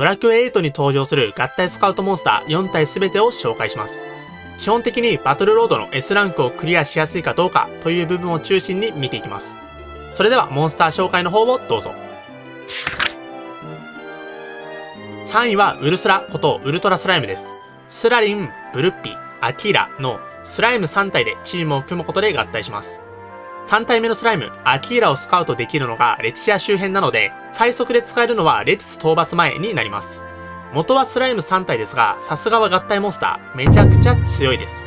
ドラクエ8に登場する合体スカウトモンスター4体全てを紹介します。基本的にバトルロードの S ランクをクリアしやすいかどうかという部分を中心に見ていきます。それではモンスター紹介の方をどうぞ。3位はウルスラことウルトラスライムです。スラリン、ブルッピ、アキーラのスライム3体でチームを組むことで合体します。3体目のスライム、アキーラをスカウトできるのがレティシア周辺なので、最速で使えるのはレティス討伐前になります。元はスライム3体ですが、さすがは合体モンスター、めちゃくちゃ強いです。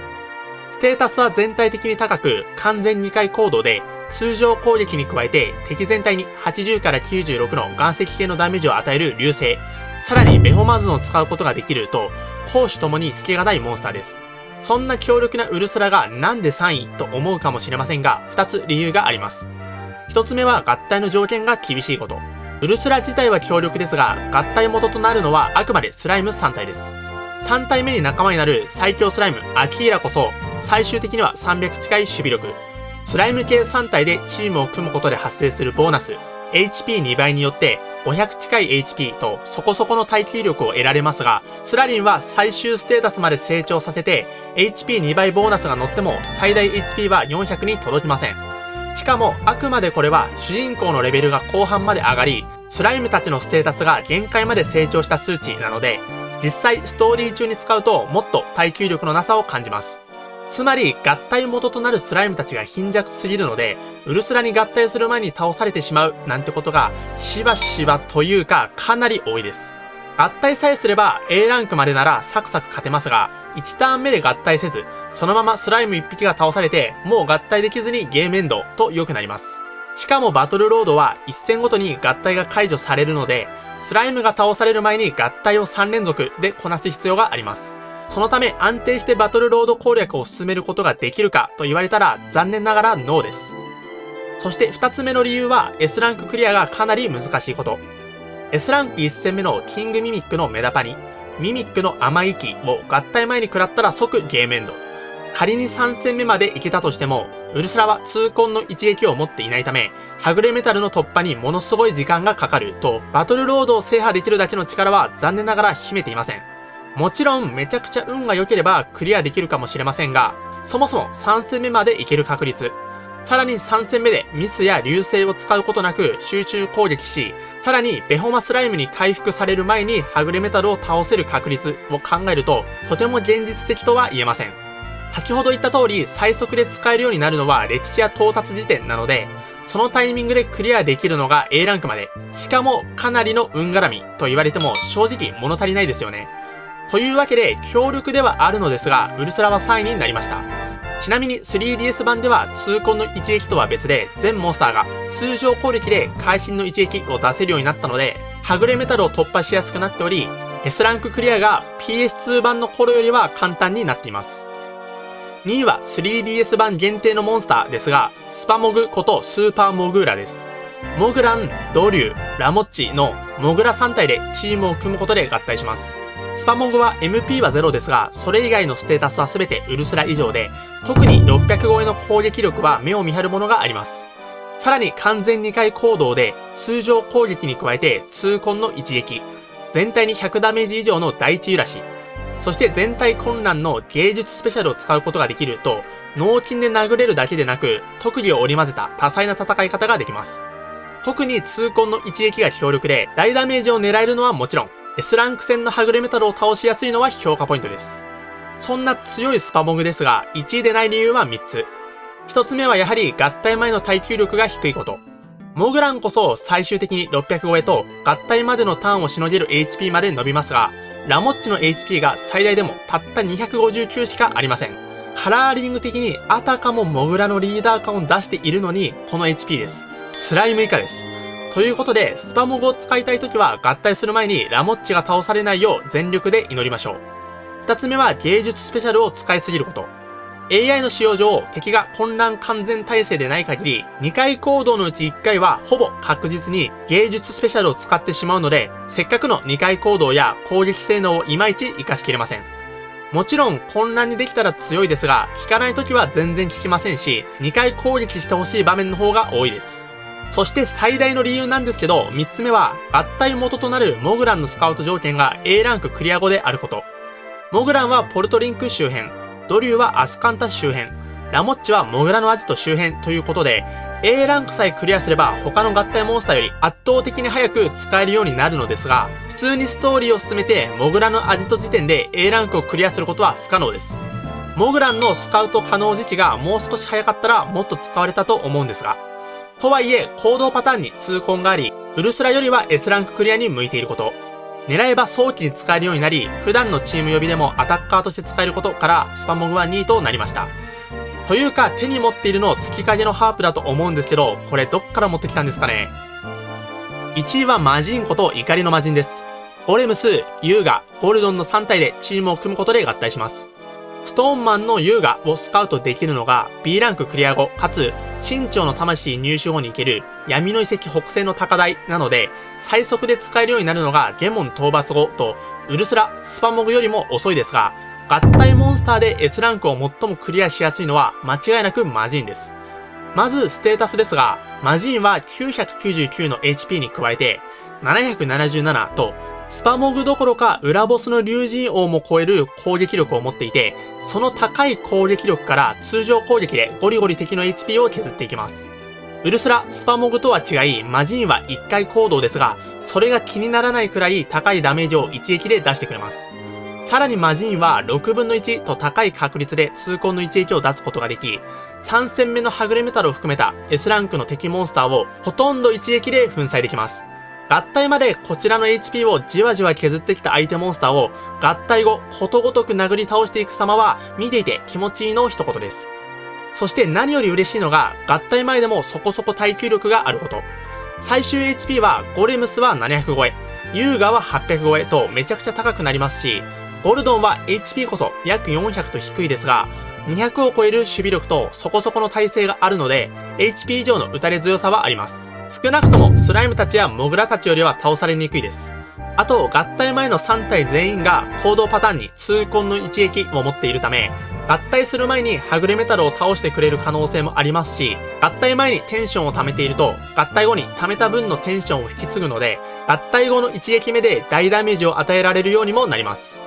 ステータスは全体的に高く、完全2回行動で、通常攻撃に加えて敵全体に80から96の岩石系のダメージを与える流星、さらにベホマズンを使うことができると、攻守ともに隙がないモンスターです。そんな強力なウルスラがなんで3位と思うかもしれませんが、2つ理由があります。1つ目は合体の条件が厳しいこと。ウルスラ自体は強力ですが、合体元となるのはあくまでスライム3体です。3体目に仲間になる最強スライム、アキーラこそ、最終的には300近い守備力。スライム系3体でチームを組むことで発生するボーナス、HP2 倍によって、500近い HP とそこそこの耐久力を得られますが、スラリンは最終ステータスまで成長させて、HP2 倍ボーナスが乗っても最大 HP は400に届きません。しかも、あくまでこれは主人公のレベルが後半まで上がり、スライムたちのステータスが限界まで成長した数値なので、実際ストーリー中に使うともっと耐久力のなさを感じます。つまり、合体元となるスライムたちが貧弱すぎるので、ウルスラに合体する前に倒されてしまうなんてことが、しばしばというか、かなり多いです。合体さえすれば A ランクまでならサクサク勝てますが、1ターン目で合体せず、そのままスライム1匹が倒されて、もう合体できずにゲームエンドと良くなります。しかもバトルロードは1戦ごとに合体が解除されるので、スライムが倒される前に合体を3連続でこなす必要があります。そのため安定してバトルロード攻略を進めることができるかと言われたら残念ながらノーです。そして2つ目の理由は S ランククリアがかなり難しいこと。S ランク1戦目のキングミミックのメダパニ、ミミックの甘い息を合体前に食らったら即ゲームエンド。仮に3戦目まで行けたとしても、ウルスラは痛恨の一撃を持っていないため、はぐれメタルの突破にものすごい時間がかかると、バトルロードを制覇できるだけの力は残念ながら秘めていません。もちろんめちゃくちゃ運が良ければクリアできるかもしれませんが、そもそも3戦目までいける確率、さらに3戦目でミスや流星を使うことなく集中攻撃し、さらにベホマスライムに回復される前にはぐれメタルを倒せる確率を考えると、とても現実的とは言えません。先ほど言った通り、最速で使えるようになるのはレティシア到達時点なので、そのタイミングでクリアできるのが A ランクまで、しかもかなりの運絡みと言われても正直物足りないですよね。というわけで、強力ではあるのですが、ウルスラは3位になりました。ちなみに 3DS 版では痛恨の一撃とは別で、全モンスターが通常攻撃で会心の一撃を出せるようになったので、はぐれメタルを突破しやすくなっており、S ランククリアが PS2 版の頃よりは簡単になっています。2位は 3DS 版限定のモンスターですが、スパモグことスーパーモグーラです。モグラン、ドリュー、ラモッチのモグラ3体でチームを組むことで合体します。スパモグは MP は0ですが、それ以外のステータスは全てウルスラ以上で、特に600超えの攻撃力は目を見張るものがあります。さらに完全2回行動で、通常攻撃に加えて痛恨の一撃、全体に100ダメージ以上の第一揺らし、そして全体混乱の芸術スペシャルを使うことができると、脳筋で殴れるだけでなく、特技を織り交ぜた多彩な戦い方ができます。特に痛恨の一撃が強力で、大ダメージを狙えるのはもちろん、S ランク戦のはぐれメタルを倒しやすいのは評価ポイントです。そんな強いスパモグですが、1位でない理由は3つ。1つ目はやはり合体前の耐久力が低いこと。モグランこそ最終的に600超えと合体までのターンをしのげる HP まで伸びますが、ラモッチの HP が最大でもたった259しかありません。カラーリング的にあたかもモグラのリーダー感を出しているのに、この HP です。スライム以下です。ということで、スパモグを使いたいときは合体する前にラモッチが倒されないよう全力で祈りましょう。二つ目は芸術スペシャルを使いすぎること。AI の使用上、敵が混乱完全体制でない限り、2回行動のうち1回はほぼ確実に芸術スペシャルを使ってしまうので、せっかくの2回行動や攻撃性能をいまいち活かしきれません。もちろん混乱にできたら強いですが、効かない時は全然効きませんし、2回攻撃してほしい場面の方が多いです。そして最大の理由なんですけど、3つ目は、合体元となるモグランのスカウト条件が A ランククリア後であること。モグランはポルトリンク周辺、ドリューはアスカンタ周辺、ラモッチはモグラのアジト周辺ということで、A ランクさえクリアすれば他の合体モンスターより圧倒的に早く使えるようになるのですが、普通にストーリーを進めてモグラのアジト時点で A ランクをクリアすることは不可能です。モグランのスカウト可能時期がもう少し早かったらもっと使われたと思うんですが、とはいえ、行動パターンに痛恨があり、ウルスラよりは S ランククリアに向いていること。狙えば早期に使えるようになり、普段のチーム予備でもアタッカーとして使えることからスパモグは2位となりました。というか、手に持っているの月影のハープだと思うんですけど、これどっから持ってきたんですかね ?1 位は魔人こと怒りの魔人です。ゴレムス、ユーガ、ゴルドンの3体でチームを組むことで合体します。ストーンマンの優雅をスカウトできるのが B ランククリア後、かつ、身長の魂入手後に行ける闇の遺跡北西の高台なので、最速で使えるようになるのがゲモン討伐後と、ウルスラ、スパモグよりも遅いですが、合体モンスターで S ランクを最もクリアしやすいのは間違いなくマジンです。まず、ステータスですが、マジンは999の HP に加えて、777とスパモグどころか裏ボスの竜神王も超える攻撃力を持っていて、その高い攻撃力から通常攻撃でゴリゴリ敵の HP を削っていきます。ウルスラ、スパモグとは違い、マジンは1回行動ですが、それが気にならないくらい高いダメージを一撃で出してくれます。さらにマジンは6分の1と高い確率で痛恨の一撃を出すことができ、3戦目のはぐれメタルを含めた S ランクの敵モンスターをほとんど一撃で粉砕できます。合体までこちらの HP をじわじわ削ってきた相手モンスターを合体後ことごとく殴り倒していく様は見ていて気持ちいいの一言です。そして何より嬉しいのが合体前でもそこそこ耐久力があること。最終 HP はゴレムスは700超え、ユーガは800超えとめちゃくちゃ高くなりますし、ゴルドンは HP こそ約400と低いですが、200を超える守備力とそこそこの耐性があるので、HP 以上の打たれ強さはあります。少なくともスライムたちやモグラたちよりは倒されにくいです。あと、合体前の3体全員が行動パターンに痛恨の一撃を持っているため、合体する前にはぐれメタルを倒してくれる可能性もありますし、合体前にテンションを貯めていると、合体後に貯めた分のテンションを引き継ぐので、合体後の一撃目で大ダメージを与えられるようにもなります。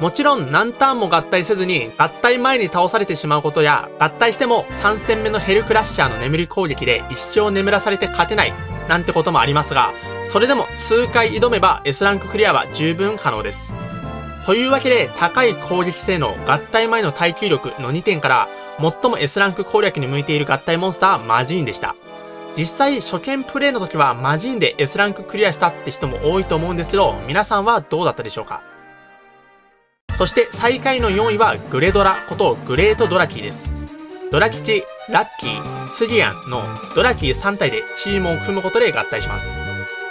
もちろん何ターンも合体せずに合体前に倒されてしまうことや合体しても3戦目のヘルクラッシャーの眠り攻撃で一生眠らされて勝てないなんてこともありますがそれでも数回挑めば S ランククリアは十分可能です。というわけで高い攻撃性能合体前の耐久力の2点から最も S ランク攻略に向いている合体モンスターマジーンでした。実際初見プレイの時はマジーンで S ランククリアしたって人も多いと思うんですけど皆さんはどうだったでしょうか？そして最下位の4位はグレドラことグレートドラキーです。ドラ吉、ラッキー、スギアンのドラキー3体でチームを組むことで合体します。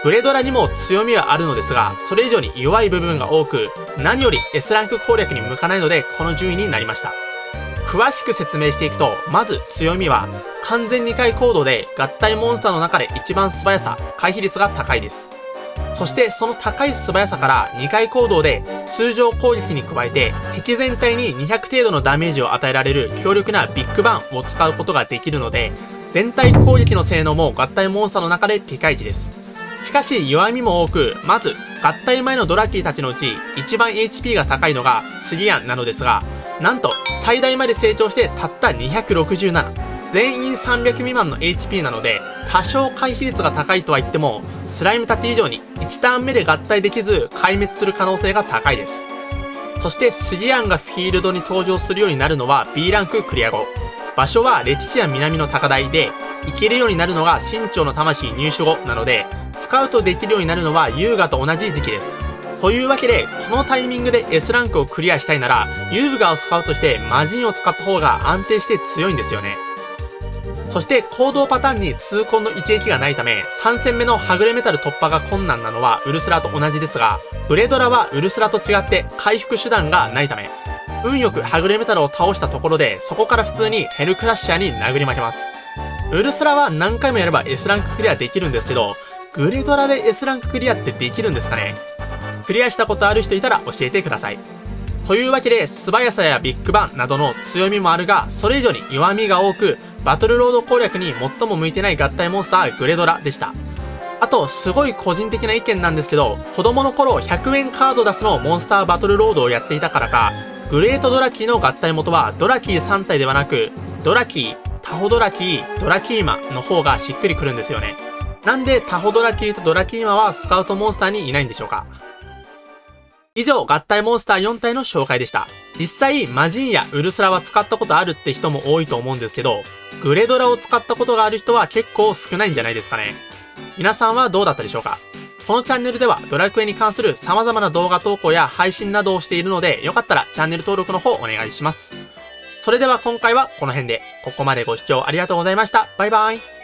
グレドラにも強みはあるのですが、それ以上に弱い部分が多く、何より S ランク攻略に向かないので、この順位になりました。詳しく説明していくと、まず強みは、完全2回行動で合体モンスターの中で一番素早さ、回避率が高いです。そしてその高い素早さから2回行動で通常攻撃に加えて敵全体に200程度のダメージを与えられる強力なビッグバンを使うことができるので全体攻撃の性能も合体モンスターの中でピカイチです。しかし弱みも多く、まず合体前のドラキーたちのうち一番 HP が高いのがスギアンなのですが、なんと最大まで成長してたった267。全員300未満の HP なので、多少回避率が高いとは言っても、スライムたち以上に1ターン目で合体できず壊滅する可能性が高いです。そしてスギアンがフィールドに登場するようになるのは B ランククリア後。場所はレティシア南の高台で、行けるようになるのが身長の魂入手後なので、スカウトできるようになるのは優雅と同じ時期です。というわけで、このタイミングで S ランクをクリアしたいなら、ユーガをスカウトして魔人を使った方が安定して強いんですよね。そして行動パターンに痛恨の一撃がないため、3戦目のはぐれメタル突破が困難なのはウルスラと同じですが、ブレドラはウルスラと違って回復手段がないため、運よくはぐれメタルを倒したところで、そこから普通にヘルクラッシャーに殴り負けます。ウルスラは何回もやれば S ランククリアできるんですけど、グレドラで S ランククリアってできるんですかね？クリアしたことある人いたら教えてください。というわけで素早さやビッグバンなどの強みもあるが、それ以上に弱みが多く、バトルロード攻略に最も向いてない合体モンスターグレドラでした。あと、すごい個人的な意見なんですけど、子供の頃100円カード出すのモンスターバトルロードをやっていたからか、グレートドラキーの合体元はドラキー3体ではなく、ドラキー、タホドラキー、ドラキーマの方がしっくりくるんですよね。なんでタホドラキーとドラキーマはスカウトモンスターにいないんでしょうか？以上、合体モンスター4体の紹介でした。実際、マジンやウルスラは使ったことあるって人も多いと思うんですけど、グレドラを使ったことがある人は結構少ないんじゃないですかね。皆さんはどうだったでしょうか？このチャンネルではドラクエに関する様々な動画投稿や配信などをしているので、よかったらチャンネル登録の方お願いします。それでは今回はこの辺で、ここまでご視聴ありがとうございました。バイバイ。